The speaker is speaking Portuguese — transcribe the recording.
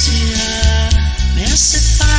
passear nessa